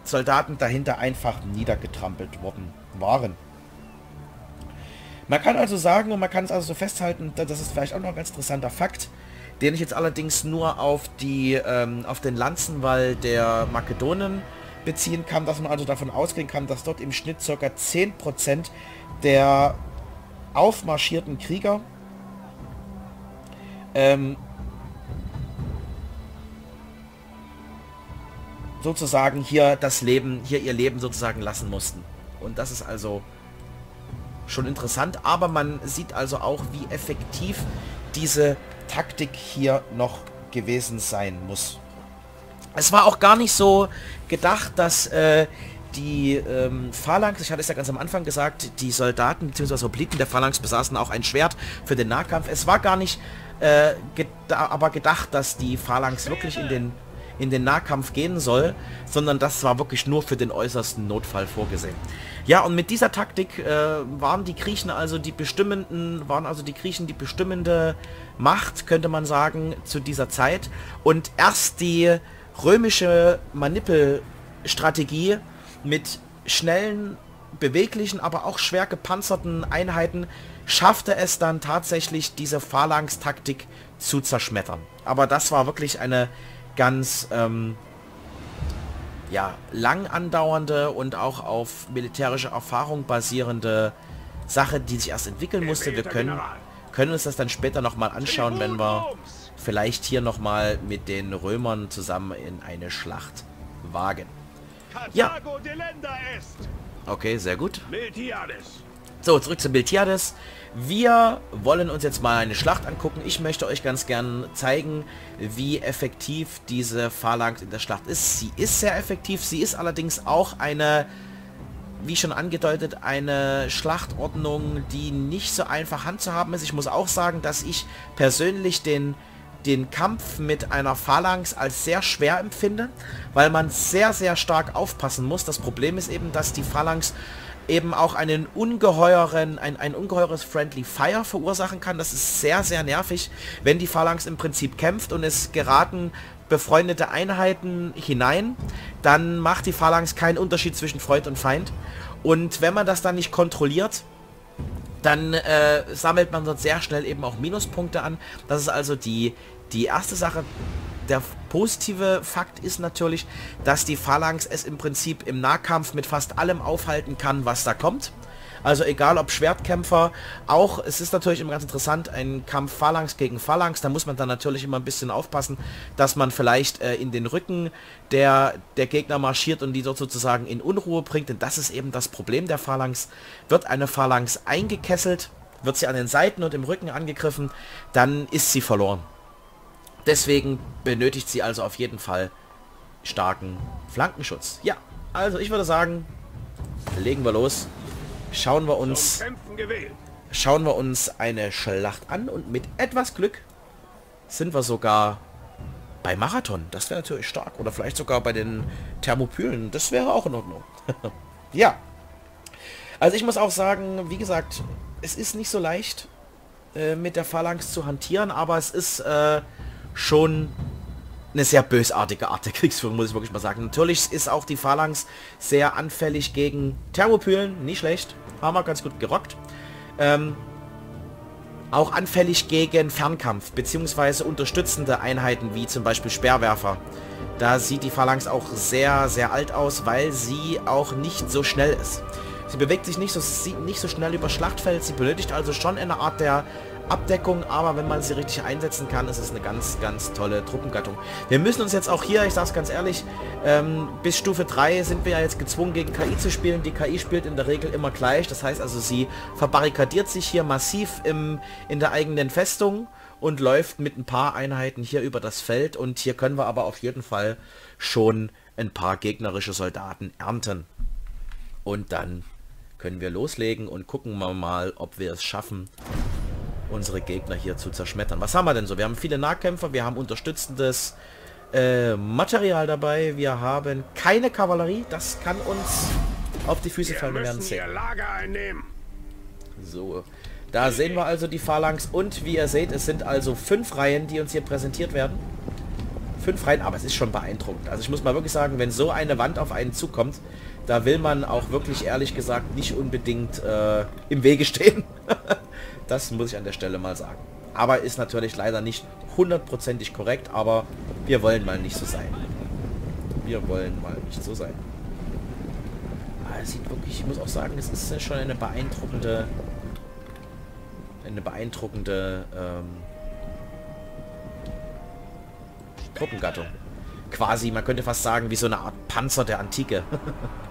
Soldaten dahinter einfach niedergetrampelt worden waren. Man kann also sagen, und man kann es also so festhalten, das ist vielleicht auch noch ein ganz interessanter Fakt, den ich jetzt allerdings nur auf, die, ähm, auf den Lanzenwall der Makedonen beziehen kann, dass man also davon ausgehen kann, dass dort im Schnitt ca. 10% der aufmarschierten Krieger ähm, sozusagen hier das Leben, hier ihr Leben sozusagen lassen mussten. Und das ist also schon interessant, aber man sieht also auch, wie effektiv diese Taktik hier noch gewesen sein muss. Es war auch gar nicht so gedacht, dass äh, die ähm, Phalanx, ich hatte es ja ganz am Anfang gesagt, die Soldaten bzw. Obliken der Phalanx besaßen auch ein Schwert für den Nahkampf. Es war gar nicht äh, geda aber gedacht, dass die Phalanx wirklich in den in den Nahkampf gehen soll, sondern das war wirklich nur für den äußersten Notfall vorgesehen. Ja, und mit dieser Taktik äh, waren die Griechen also die bestimmenden, waren also die Griechen die bestimmende Macht, könnte man sagen, zu dieser Zeit. Und erst die römische Manipelstrategie mit schnellen, beweglichen, aber auch schwer gepanzerten Einheiten schaffte es dann tatsächlich, diese Phalanx-Taktik zu zerschmettern. Aber das war wirklich eine ganz ähm, ja, lang andauernde und auch auf militärische Erfahrung basierende Sache, die sich erst entwickeln musste. Wir können, können uns das dann später nochmal anschauen, wenn wir vielleicht hier nochmal mit den Römern zusammen in eine Schlacht wagen. Ja. Okay, sehr gut. So, zurück zu Miltiades. Wir wollen uns jetzt mal eine Schlacht angucken. Ich möchte euch ganz gern zeigen, wie effektiv diese Phalanx in der Schlacht ist. Sie ist sehr effektiv, sie ist allerdings auch eine, wie schon angedeutet, eine Schlachtordnung, die nicht so einfach handzuhaben ist. Ich muss auch sagen, dass ich persönlich den den Kampf mit einer Phalanx als sehr schwer empfinde, weil man sehr, sehr stark aufpassen muss. Das Problem ist eben, dass die Phalanx eben auch einen ungeheuren, ein, ein ungeheures Friendly Fire verursachen kann. Das ist sehr, sehr nervig, wenn die Phalanx im Prinzip kämpft und es geraten befreundete Einheiten hinein, dann macht die Phalanx keinen Unterschied zwischen Freund und Feind. Und wenn man das dann nicht kontrolliert, dann äh, sammelt man dort sehr schnell eben auch Minuspunkte an. Das ist also die, die erste Sache, der positive Fakt ist natürlich, dass die Phalanx es im Prinzip im Nahkampf mit fast allem aufhalten kann, was da kommt. Also egal ob Schwertkämpfer, auch es ist natürlich immer ganz interessant, ein Kampf Phalanx gegen Phalanx, da muss man dann natürlich immer ein bisschen aufpassen, dass man vielleicht äh, in den Rücken der, der Gegner marschiert und die dort sozusagen in Unruhe bringt, denn das ist eben das Problem der Phalanx. Wird eine Phalanx eingekesselt, wird sie an den Seiten und im Rücken angegriffen, dann ist sie verloren. Deswegen benötigt sie also auf jeden Fall starken Flankenschutz. Ja, also ich würde sagen, legen wir los. Schauen wir uns schauen wir uns eine Schlacht an und mit etwas Glück sind wir sogar bei Marathon. Das wäre natürlich stark. Oder vielleicht sogar bei den Thermopylen. Das wäre auch in Ordnung. ja. Also ich muss auch sagen, wie gesagt, es ist nicht so leicht äh, mit der Phalanx zu hantieren, aber es ist äh, schon eine sehr bösartige Art der Kriegsführung, muss ich wirklich mal sagen. Natürlich ist auch die Phalanx sehr anfällig gegen Thermopylen, nicht schlecht. Haben wir ganz gut gerockt. Ähm, auch anfällig gegen Fernkampf, beziehungsweise unterstützende Einheiten, wie zum Beispiel Speerwerfer. Da sieht die Phalanx auch sehr, sehr alt aus, weil sie auch nicht so schnell ist. Sie bewegt sich nicht so, nicht so schnell über Schlachtfeld, sie benötigt also schon eine Art der Abdeckung, aber wenn man sie richtig einsetzen kann, ist es eine ganz, ganz tolle Truppengattung. Wir müssen uns jetzt auch hier, ich sage es ganz ehrlich, ähm, bis Stufe 3 sind wir ja jetzt gezwungen, gegen KI zu spielen. Die KI spielt in der Regel immer gleich, das heißt also, sie verbarrikadiert sich hier massiv im, in der eigenen Festung und läuft mit ein paar Einheiten hier über das Feld und hier können wir aber auf jeden Fall schon ein paar gegnerische Soldaten ernten. Und dann können wir loslegen und gucken wir mal, ob wir es schaffen, unsere Gegner hier zu zerschmettern. Was haben wir denn so? Wir haben viele Nahkämpfer, wir haben unterstützendes äh, Material dabei, wir haben keine Kavallerie, das kann uns auf die Füße fallen, wir werden sehen. So, da sehen wir also die Phalanx und wie ihr seht, es sind also fünf Reihen, die uns hier präsentiert werden. Fünf Reihen, aber es ist schon beeindruckend. Also ich muss mal wirklich sagen, wenn so eine Wand auf einen zukommt, da will man auch wirklich ehrlich gesagt nicht unbedingt äh, im Wege stehen. Das muss ich an der Stelle mal sagen. Aber ist natürlich leider nicht hundertprozentig korrekt, aber wir wollen mal nicht so sein. Wir wollen mal nicht so sein. Aber es sieht wirklich, ich muss auch sagen, es ist schon eine beeindruckende, eine beeindruckende ähm, Truppengattung. Quasi, man könnte fast sagen, wie so eine Art Panzer der Antike.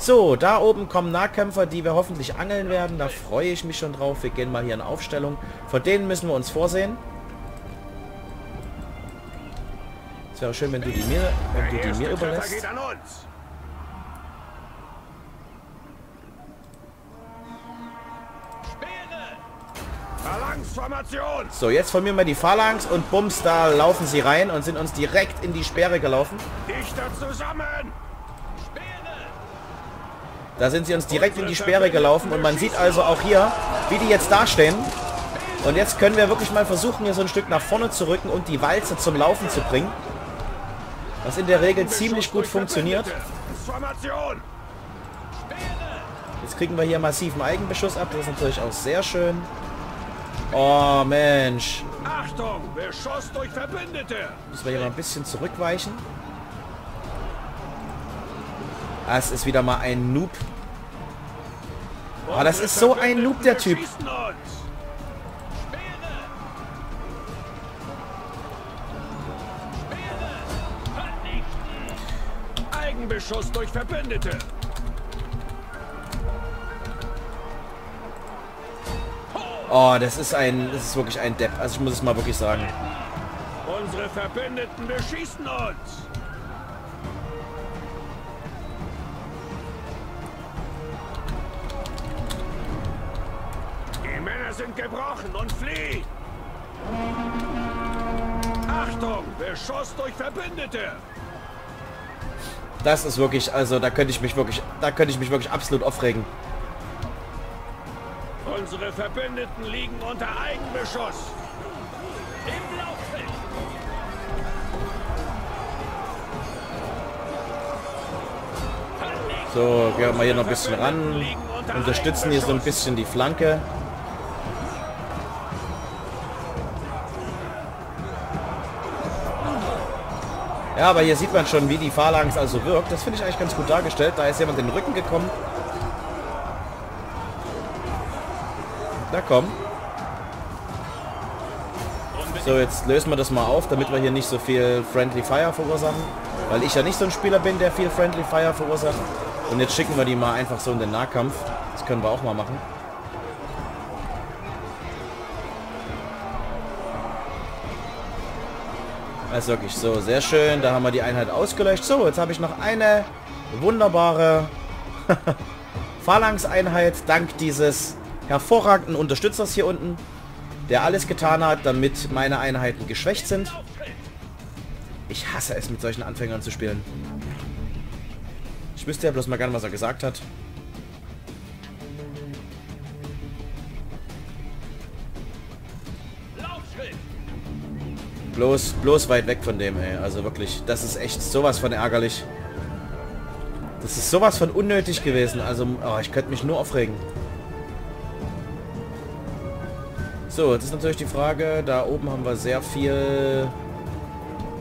So, da oben kommen Nahkämpfer, die wir hoffentlich angeln werden. Da freue ich mich schon drauf. Wir gehen mal hier in Aufstellung. Vor denen müssen wir uns vorsehen. Es wäre schön, wenn du die mir, wenn du die mir überlässt. So, jetzt von mir mal die Phalanx und bums, da laufen sie rein und sind uns direkt in die Sperre gelaufen. Dichter zusammen! Da sind sie uns direkt in die Sperre gelaufen und man sieht also auch hier, wie die jetzt dastehen. Und jetzt können wir wirklich mal versuchen, hier so ein Stück nach vorne zu rücken und die Walze zum Laufen zu bringen. Was in der Regel ziemlich gut funktioniert. Jetzt kriegen wir hier massiven Eigenbeschuss ab. Das ist natürlich auch sehr schön. Oh, Mensch. Achtung, Beschuss durch Verbündete. Müssen wir hier mal ein bisschen zurückweichen. Das ist wieder mal ein Noob. Oh, das ist so ein Noob, der Typ. Eigenbeschuss durch Verbündete. Oh, das ist ein, das ist wirklich ein Depp. Also ich muss es mal wirklich sagen. Unsere Verbündeten beschießen uns. Gebrochen und flieh! Achtung! Beschuss durch Verbündete! Das ist wirklich, also da könnte ich mich wirklich, da könnte ich mich wirklich absolut aufregen. Unsere Verbündeten liegen unter Eigenbeschuss. Im Lauffeld. So, gehen wir mal hier noch ein bisschen ran. Unterstützen hier so ein bisschen die Flanke. Ja, aber hier sieht man schon, wie die Phalanx also wirkt. Das finde ich eigentlich ganz gut dargestellt. Da ist jemand in den Rücken gekommen. Na komm. So, jetzt lösen wir das mal auf, damit wir hier nicht so viel Friendly Fire verursachen. Weil ich ja nicht so ein Spieler bin, der viel Friendly Fire verursacht. Und jetzt schicken wir die mal einfach so in den Nahkampf. Das können wir auch mal machen. Also wirklich so, sehr schön. Da haben wir die Einheit ausgelöscht. So, jetzt habe ich noch eine wunderbare Phalanx-Einheit dank dieses hervorragenden Unterstützers hier unten, der alles getan hat, damit meine Einheiten geschwächt sind. Ich hasse es, mit solchen Anfängern zu spielen. Ich wüsste ja bloß mal gern, was er gesagt hat. Bloß, bloß weit weg von dem, ey. Also wirklich, das ist echt sowas von ärgerlich. Das ist sowas von unnötig gewesen. Also, oh, ich könnte mich nur aufregen. So, jetzt ist natürlich die Frage, da oben haben wir sehr viel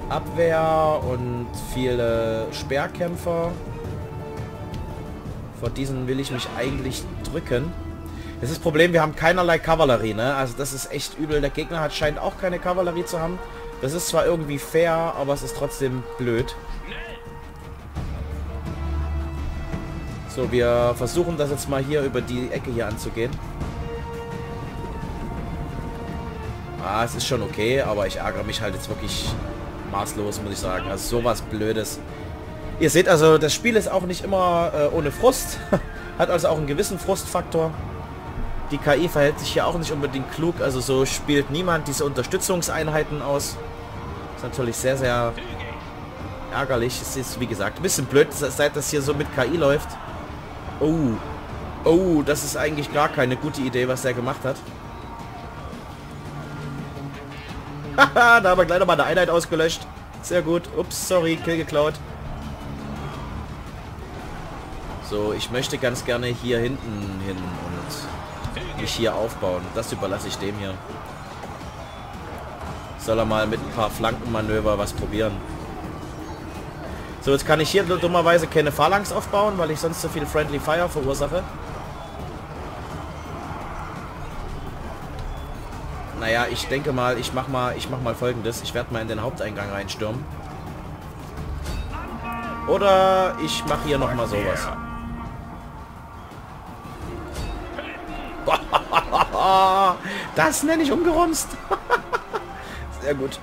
Abwehr und viele Sperrkämpfer. Vor diesen will ich mich eigentlich drücken. Das ist das Problem, wir haben keinerlei Kavallerie, ne? Also das ist echt übel. Der Gegner hat scheint auch keine Kavallerie zu haben. Das ist zwar irgendwie fair, aber es ist trotzdem blöd. So, wir versuchen das jetzt mal hier über die Ecke hier anzugehen. Ah, es ist schon okay, aber ich ärgere mich halt jetzt wirklich maßlos, muss ich sagen. Also sowas Blödes. Ihr seht also, das Spiel ist auch nicht immer äh, ohne Frust. Hat also auch einen gewissen Frustfaktor. Die KI verhält sich hier auch nicht unbedingt klug, also so spielt niemand diese Unterstützungseinheiten aus. Ist natürlich sehr, sehr ärgerlich. Es ist, wie gesagt, ein bisschen blöd, seit das hier so mit KI läuft. Oh. Oh, das ist eigentlich gar keine gute Idee, was der gemacht hat. Haha, da haben wir gleich nochmal eine Einheit ausgelöscht. Sehr gut. Ups, sorry, Kill geklaut. So, ich möchte ganz gerne hier hinten hin und mich hier aufbauen. Das überlasse ich dem hier. Soll er mal mit ein paar Flankenmanöver was probieren. So, jetzt kann ich hier dummerweise keine Phalanx aufbauen, weil ich sonst so viel Friendly Fire verursache. Naja, ich denke mal, ich mach mal, ich mach mal folgendes. Ich werde mal in den Haupteingang reinstürmen. Oder ich mache hier noch mal sowas. Das nenne ich umgerumst. Sehr gut.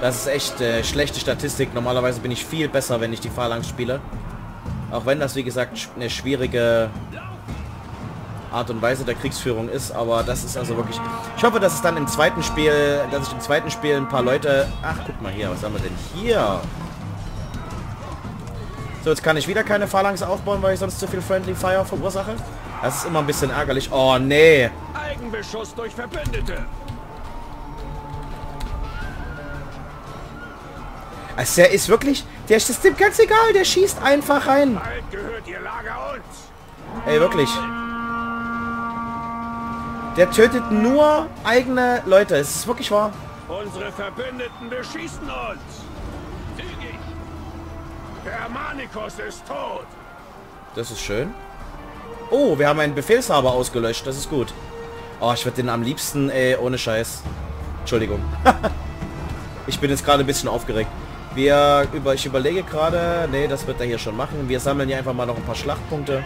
Das ist echt äh, schlechte Statistik. Normalerweise bin ich viel besser, wenn ich die Phalanx spiele. Auch wenn das, wie gesagt, eine schwierige Art und Weise der Kriegsführung ist, aber das ist also wirklich... Ich hoffe, dass es dann im zweiten Spiel, dass ich im zweiten Spiel ein paar Leute... Ach, guck mal hier, was haben wir denn hier? So, jetzt kann ich wieder keine Phalanx aufbauen, weil ich sonst zu viel Friendly Fire verursache. Das ist immer ein bisschen ärgerlich. Oh, nee. Eigenbeschuss durch Verbündete. Also der ist wirklich... Der ist dem ganz egal, der schießt einfach rein. Ey, wirklich. Der tötet nur eigene Leute. Es ist wirklich wahr. Unsere Verbündeten beschießen uns. Germanicus ist tot. Das ist schön. Oh, wir haben einen Befehlshaber ausgelöscht. Das ist gut. Oh, ich würde den am liebsten, ey, ohne Scheiß. Entschuldigung. ich bin jetzt gerade ein bisschen aufgeregt. Wir über, ich überlege gerade, nee, das wird er hier schon machen. Wir sammeln hier einfach mal noch ein paar Schlachtpunkte.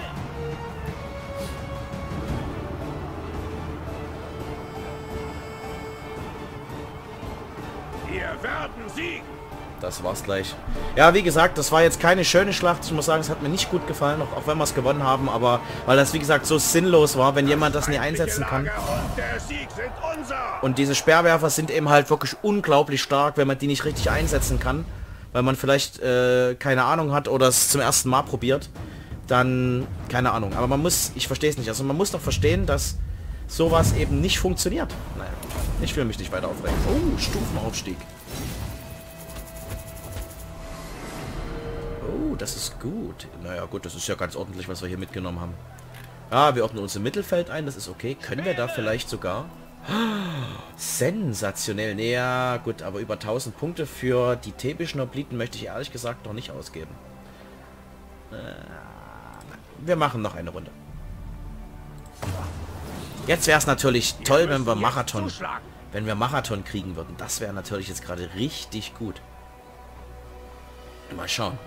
Das war's gleich. Ja, wie gesagt, das war jetzt keine schöne Schlacht. Ich muss sagen, es hat mir nicht gut gefallen, auch, auch wenn wir es gewonnen haben. Aber weil das, wie gesagt, so sinnlos war, wenn jemand das nie einsetzen kann. Und diese Sperrwerfer sind eben halt wirklich unglaublich stark, wenn man die nicht richtig einsetzen kann. Weil man vielleicht äh, keine Ahnung hat oder es zum ersten Mal probiert. Dann, keine Ahnung. Aber man muss, ich verstehe es nicht. Also man muss doch verstehen, dass sowas eben nicht funktioniert. Naja, ich will mich nicht weiter aufregen. Oh, Stufenaufstieg. Oh, das ist gut. Naja, gut, das ist ja ganz ordentlich, was wir hier mitgenommen haben. Ah, wir ordnen uns im Mittelfeld ein, das ist okay. Können wir da vielleicht sogar... Sensationell. Naja, gut, aber über 1000 Punkte für die thebischen Obliten möchte ich ehrlich gesagt noch nicht ausgeben. Äh, wir machen noch eine Runde. Jetzt wäre es natürlich toll, wenn wir Marathon, wenn wir Marathon kriegen würden. Das wäre natürlich jetzt gerade richtig gut. Mal schauen.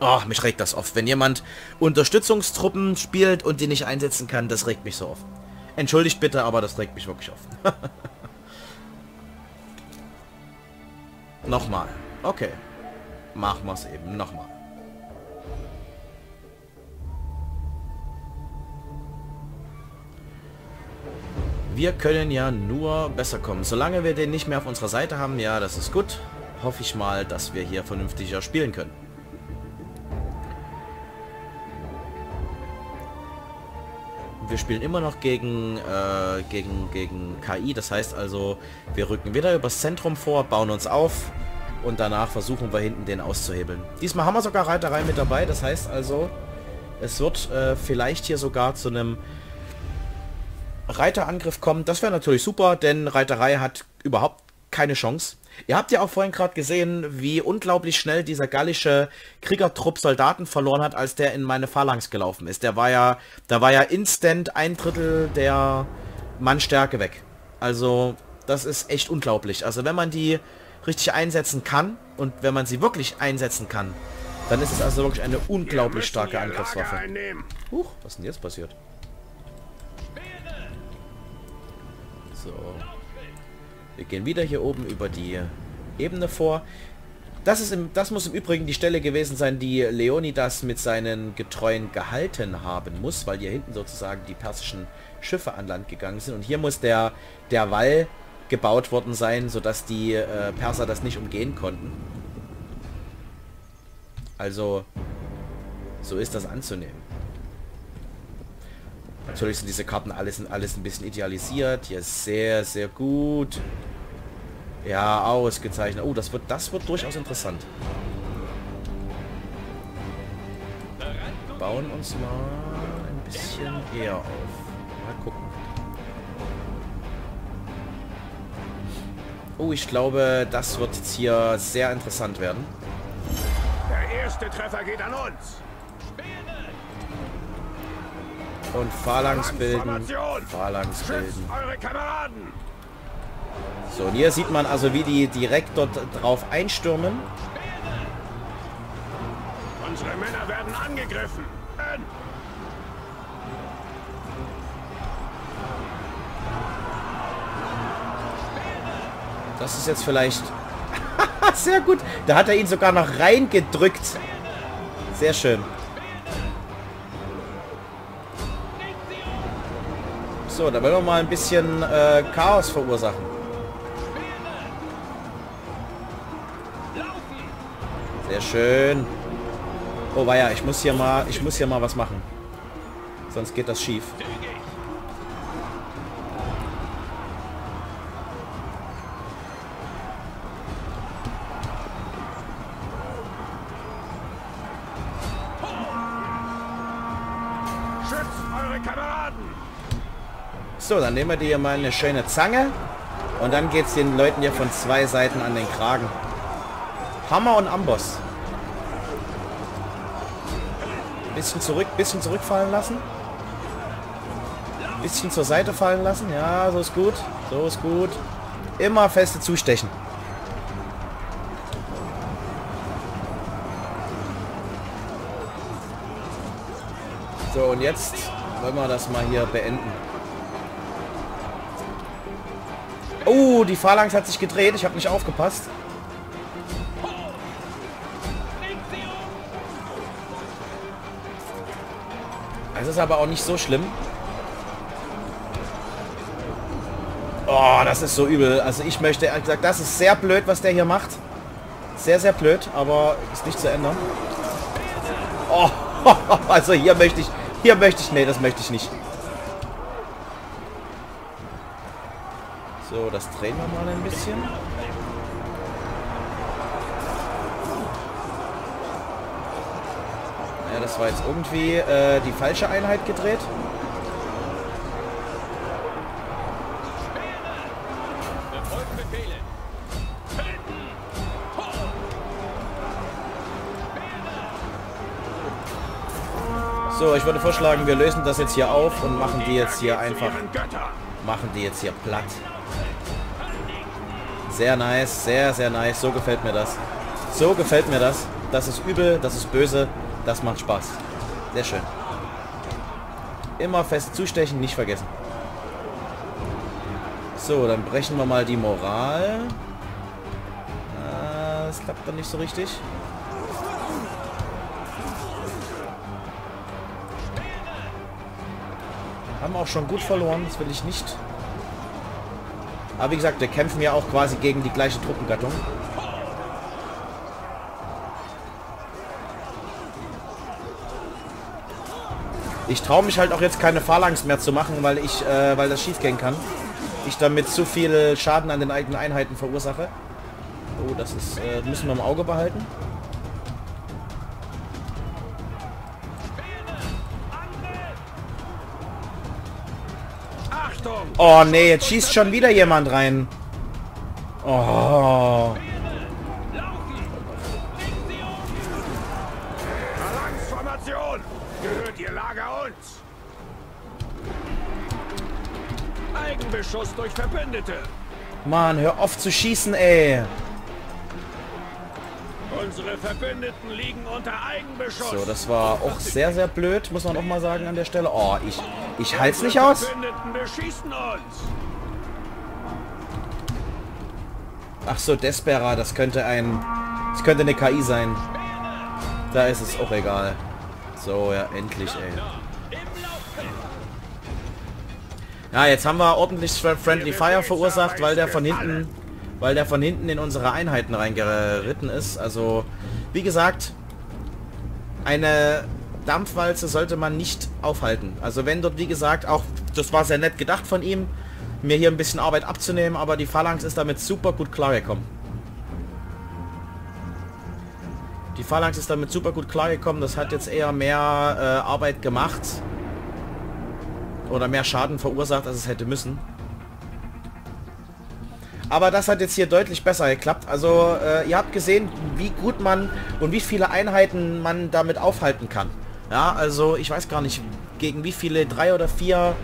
Oh, mich regt das oft. Wenn jemand Unterstützungstruppen spielt und die nicht einsetzen kann, das regt mich so oft. Entschuldigt bitte, aber das regt mich wirklich oft. Nochmal. Okay. Machen wir es eben. Nochmal. Wir können ja nur besser kommen. Solange wir den nicht mehr auf unserer Seite haben, ja, das ist gut. Hoffe ich mal, dass wir hier vernünftiger spielen können. Wir spielen immer noch gegen, äh, gegen, gegen KI. Das heißt also, wir rücken wieder übers Zentrum vor, bauen uns auf und danach versuchen wir hinten den auszuhebeln. Diesmal haben wir sogar Reiterei mit dabei. Das heißt also, es wird äh, vielleicht hier sogar zu einem Reiterangriff kommen. Das wäre natürlich super, denn Reiterei hat überhaupt keine Chance. Ihr habt ja auch vorhin gerade gesehen, wie unglaublich schnell dieser gallische Kriegertrupp Soldaten verloren hat, als der in meine Phalanx gelaufen ist. Der war ja, da war ja instant ein Drittel der Mannstärke weg. Also, das ist echt unglaublich. Also, wenn man die richtig einsetzen kann und wenn man sie wirklich einsetzen kann, dann ist es also wirklich eine unglaublich starke Angriffswaffe. Huch, was ist denn jetzt passiert? So. Wir gehen wieder hier oben über die Ebene vor. Das, ist im, das muss im Übrigen die Stelle gewesen sein, die Leonidas mit seinen Getreuen gehalten haben muss, weil hier hinten sozusagen die persischen Schiffe an Land gegangen sind. Und hier muss der, der Wall gebaut worden sein, sodass die äh, Perser das nicht umgehen konnten. Also, so ist das anzunehmen. Natürlich sind diese Karten alles, alles ein bisschen idealisiert. Hier ist sehr, sehr gut. Ja, ausgezeichnet. Oh, das wird, das wird durchaus interessant. Bauen uns mal ein bisschen eher auf. Mal gucken. Oh, ich glaube, das wird jetzt hier sehr interessant werden. Der erste Treffer geht an uns. Und Phalanx bilden. Phalanx bilden. So, und hier sieht man also, wie die direkt dort drauf einstürmen. Unsere Männer werden angegriffen. Das ist jetzt vielleicht... Sehr gut. Da hat er ihn sogar noch reingedrückt. Sehr schön. So, da wollen wir mal ein bisschen äh, Chaos verursachen. Sehr schön. Oh weia, ich muss hier mal, ich muss hier mal was machen. Sonst geht das schief. So, dann nehmen wir dir mal eine schöne Zange. Und dann geht es den Leuten hier von zwei Seiten an den Kragen. Hammer und Amboss. Bisschen zurück, bisschen zurückfallen lassen. Bisschen zur Seite fallen lassen. Ja, so ist gut. So ist gut. Immer feste zustechen. So, und jetzt wollen wir das mal hier beenden. Die Phalanx hat sich gedreht. Ich habe nicht aufgepasst. Es ist aber auch nicht so schlimm. Oh, das ist so übel. Also ich möchte ehrlich gesagt, das ist sehr blöd, was der hier macht. Sehr, sehr blöd, aber ist nicht zu ändern. Oh, also hier möchte ich, hier möchte ich, nee, das möchte ich nicht. So, das drehen wir mal ein bisschen. Ja, das war jetzt irgendwie äh, die falsche Einheit gedreht. So, ich würde vorschlagen, wir lösen das jetzt hier auf und machen die jetzt hier einfach, machen die jetzt hier platt. Sehr nice, sehr, sehr nice. So gefällt mir das. So gefällt mir das. Das ist übel, das ist böse, das macht Spaß. Sehr schön. Immer fest zustechen, nicht vergessen. So, dann brechen wir mal die Moral. Das klappt dann nicht so richtig. Haben auch schon gut verloren, das will ich nicht. Aber wie gesagt, wir kämpfen ja auch quasi gegen die gleiche Truppengattung. Ich traue mich halt auch jetzt keine Phalanx mehr zu machen, weil ich, äh, weil das schief gehen kann. Ich damit zu viel Schaden an den eigenen Einheiten verursache. Oh, das ist, äh, müssen wir im Auge behalten. Oh nee, jetzt schießt schon wieder jemand rein. Oh. Gehört ihr Lager uns! Eigenbeschuss durch Verbündete! Mann, hör auf zu schießen, ey. Unsere Verbündeten liegen unter Eigenbeschuss. So, das war auch sehr, sehr blöd, muss man auch mal sagen an der Stelle. Oh, ich, ich halte es nicht aus. Ach so, Despera, das könnte ein... Das könnte eine KI sein. Da ist es auch egal. So, ja, endlich, ey. Ja, jetzt haben wir ordentlich Friendly Fire verursacht, weil der von hinten weil der von hinten in unsere Einheiten reingeritten ist. Also, wie gesagt, eine Dampfwalze sollte man nicht aufhalten. Also wenn dort, wie gesagt, auch, das war sehr nett gedacht von ihm, mir hier ein bisschen Arbeit abzunehmen, aber die Phalanx ist damit super gut klargekommen. Die Phalanx ist damit super gut klargekommen, das hat jetzt eher mehr äh, Arbeit gemacht oder mehr Schaden verursacht, als es hätte müssen. Aber das hat jetzt hier deutlich besser geklappt. Also äh, ihr habt gesehen, wie gut man und wie viele Einheiten man damit aufhalten kann. Ja, also ich weiß gar nicht, gegen wie viele, drei oder vier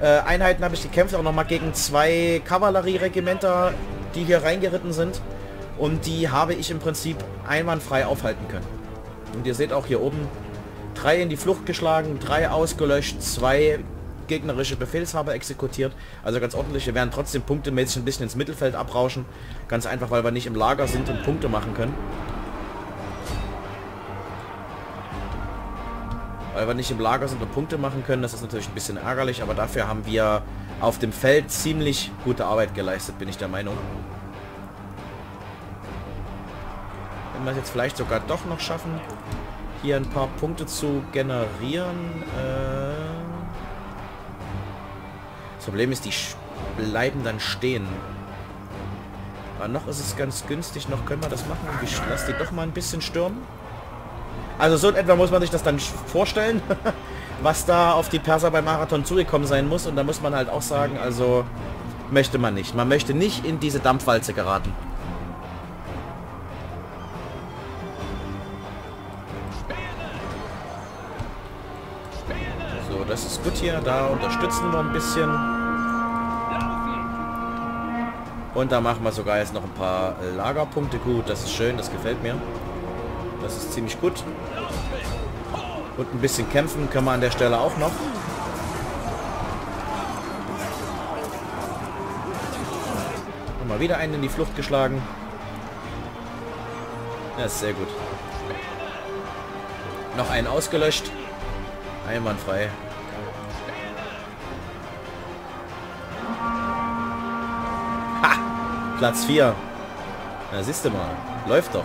äh, Einheiten habe ich gekämpft. Auch nochmal gegen zwei Kavallerieregimenter, die hier reingeritten sind. Und die habe ich im Prinzip einwandfrei aufhalten können. Und ihr seht auch hier oben, drei in die Flucht geschlagen, drei ausgelöscht, zwei gegnerische Befehlshaber exekutiert. Also ganz ordentlich. Wir werden trotzdem punktemäßig ein bisschen ins Mittelfeld abrauschen. Ganz einfach, weil wir nicht im Lager sind und Punkte machen können. Weil wir nicht im Lager sind und Punkte machen können, das ist natürlich ein bisschen ärgerlich, aber dafür haben wir auf dem Feld ziemlich gute Arbeit geleistet, bin ich der Meinung. Wenn wir es jetzt vielleicht sogar doch noch schaffen, hier ein paar Punkte zu generieren. Äh Problem ist, die bleiben dann stehen. Aber noch ist es ganz günstig, noch können wir das machen. Ich lasse die doch mal ein bisschen stürmen. Also so in etwa muss man sich das dann vorstellen, was da auf die Perser beim Marathon zugekommen sein muss. Und da muss man halt auch sagen, also möchte man nicht. Man möchte nicht in diese Dampfwalze geraten. Das gut hier. Da unterstützen wir ein bisschen. Und da machen wir sogar jetzt noch ein paar Lagerpunkte gut. Das ist schön, das gefällt mir. Das ist ziemlich gut. Und ein bisschen kämpfen können wir an der Stelle auch noch. mal wieder einen in die Flucht geschlagen. Ja, ist sehr gut. Noch einen ausgelöscht. Einwandfrei. Platz 4. Na, siehst du mal. Läuft doch.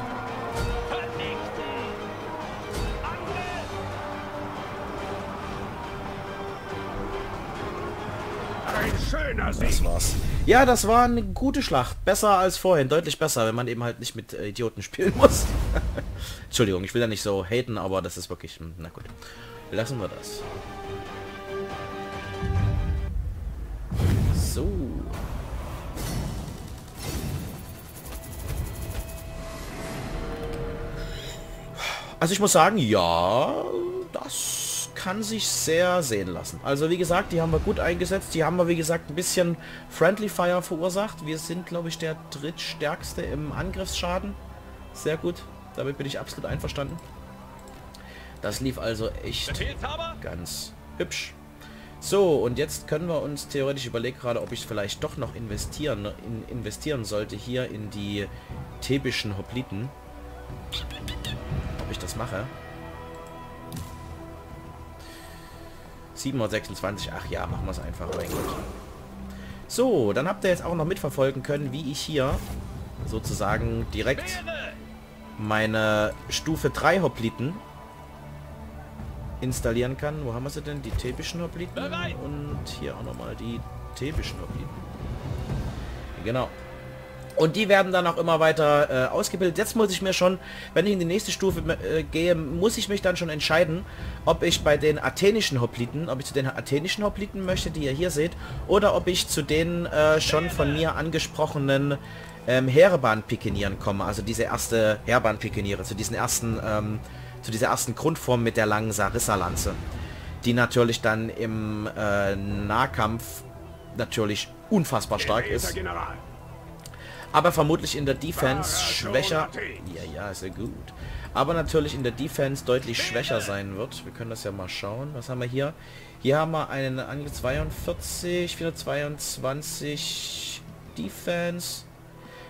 Das war's. Ja, das war eine gute Schlacht. Besser als vorhin. Deutlich besser, wenn man eben halt nicht mit äh, Idioten spielen muss. Entschuldigung, ich will ja nicht so haten, aber das ist wirklich... hm, Na gut. Lassen wir das. So. Also ich muss sagen, ja, das kann sich sehr sehen lassen. Also wie gesagt, die haben wir gut eingesetzt. Die haben wir, wie gesagt, ein bisschen Friendly Fire verursacht. Wir sind, glaube ich, der drittstärkste im Angriffsschaden. Sehr gut. Damit bin ich absolut einverstanden. Das lief also echt ganz hübsch. So, und jetzt können wir uns theoretisch überlegen gerade, ob ich vielleicht doch noch investieren, in, investieren sollte hier in die thebischen Hopliten. Das mache. 726, ach ja, machen wir es einfach, mein Gott. So, dann habt ihr jetzt auch noch mitverfolgen können, wie ich hier sozusagen direkt meine Stufe 3 Hopliten installieren kann. Wo haben wir sie denn? Die thebischen Hopliten und hier auch nochmal die thebischen Hopliten. Genau. Und die werden dann auch immer weiter äh, ausgebildet. Jetzt muss ich mir schon, wenn ich in die nächste Stufe äh, gehe, muss ich mich dann schon entscheiden, ob ich bei den athenischen Hopliten, ob ich zu den athenischen Hopliten möchte, die ihr hier seht, oder ob ich zu den äh, schon von mir angesprochenen ähm, Heerebahn-Pikenieren komme. Also diese erste Heerebahn-Pikeniere, zu diesen ersten, ähm, zu dieser ersten Grundform mit der langen Sarissa-Lanze. Die natürlich dann im äh, Nahkampf natürlich unfassbar stark ist General, aber vermutlich in der Defense schwächer. Ja, ja, ist ja gut. Aber natürlich in der Defense deutlich schwächer sein wird. Wir können das ja mal schauen. Was haben wir hier? Hier haben wir einen Angriff 42, 422 Defense.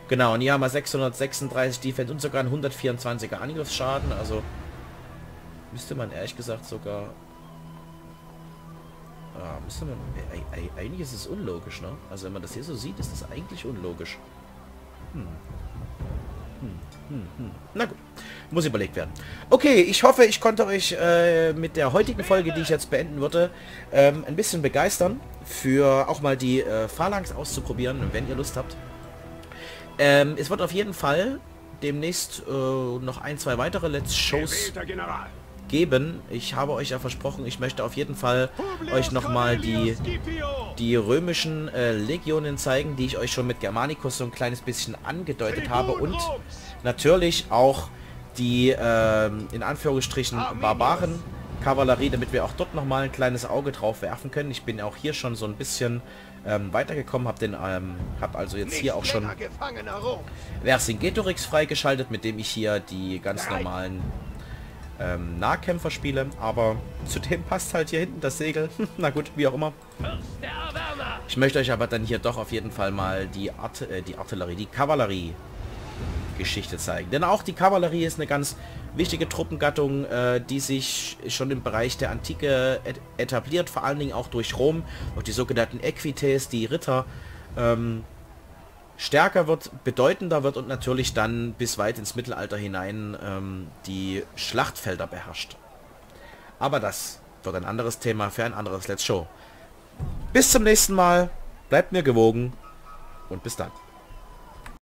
Genau, und hier haben wir 636 Defense und sogar einen 124er Angriffsschaden. Also müsste man ehrlich gesagt sogar... Ja, müsste man... Eigentlich ist es unlogisch, ne? Also wenn man das hier so sieht, ist das eigentlich unlogisch. Na gut, muss überlegt werden. Okay, ich hoffe, ich konnte euch äh, mit der heutigen Folge, die ich jetzt beenden würde, ähm, ein bisschen begeistern, für auch mal die äh, Phalanx auszuprobieren, wenn ihr Lust habt. Ähm, es wird auf jeden Fall demnächst äh, noch ein, zwei weitere Let's Shows General. Geben. Ich habe euch ja versprochen, ich möchte auf jeden Fall euch nochmal die die römischen äh, Legionen zeigen, die ich euch schon mit Germanicus so ein kleines bisschen angedeutet habe und natürlich auch die ähm, in Anführungsstrichen Barbaren Kavallerie, damit wir auch dort noch mal ein kleines Auge drauf werfen können. Ich bin auch hier schon so ein bisschen ähm, weitergekommen, habe den ähm, habe also jetzt hier auch schon Vercingetorix freigeschaltet, mit dem ich hier die ganz normalen ähm, Nahkämpfer spiele, aber zudem passt halt hier hinten das Segel. Na gut, wie auch immer. Ich möchte euch aber dann hier doch auf jeden Fall mal die, Art äh, die Artillerie, die Kavallerie Geschichte zeigen. Denn auch die Kavallerie ist eine ganz wichtige Truppengattung, äh, die sich schon im Bereich der Antike et etabliert, vor allen Dingen auch durch Rom, durch die sogenannten Equites, die Ritter, ähm, stärker wird, bedeutender wird und natürlich dann bis weit ins Mittelalter hinein ähm, die Schlachtfelder beherrscht. Aber das wird ein anderes Thema für ein anderes Let's Show. Bis zum nächsten Mal, bleibt mir gewogen und bis dann.